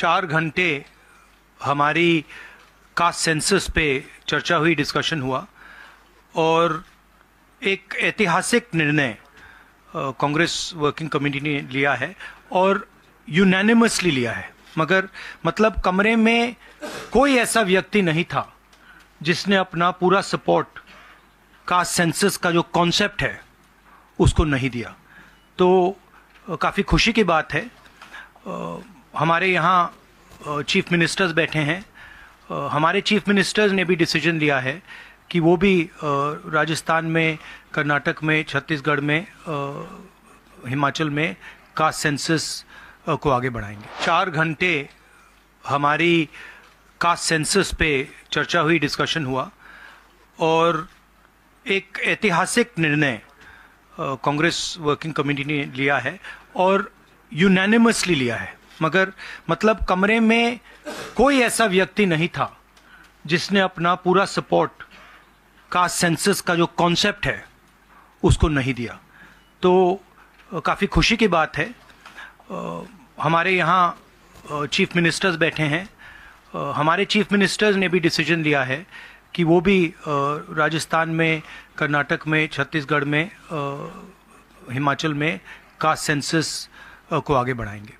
चार घंटे हमारी कास्ट सेंसस पे चर्चा हुई डिस्कशन हुआ और एक ऐतिहासिक निर्णय कांग्रेस वर्किंग कमेटी ने लिया है और यूनानिमसली लिया है। मगर मतलब कमरे में कोई ऐसा व्यक्ति नहीं था जिसने अपना पूरा सपोर्ट कास्ट सेंसस का जो कॉन्सेप्ट है, उसको नहीं दिया। तो काफ़ी खुशी की बात है। हमारे यहाँ चीफ मिनिस्टर्स बैठे हैं। हमारे चीफ मिनिस्टर्स ने भी डिसीज़न लिया है कि वो भी राजस्थान में, कर्नाटक में, छत्तीसगढ़ में हिमाचल में कास्ट सेंसस को आगे बढ़ाएँगे। चार घंटे हमारी कास्ट सेंसस पे चर्चा हुई, डिस्कशन हुआ और एक ऐतिहासिक निर्णय कांग्रेस वर्किंग कमेटी ने लिया है और यूनानिमसली लिया है। मगर मतलब कमरे में कोई ऐसा व्यक्ति नहीं था जिसने अपना पूरा सपोर्ट कास्ट सेंसस का जो कॉन्सेप्ट है उसको नहीं दिया। तो काफ़ी खुशी की बात है। अ, हमारे यहाँ चीफ मिनिस्टर्स बैठे हैं। अ, हमारे चीफ मिनिस्टर्स ने भी डिसीज़न लिया है कि वो भी अ, राजस्थान में कर्नाटक में छत्तीसगढ़ में हिमाचल में कास्ट सेंसस को आगे बढ़ाएँगे।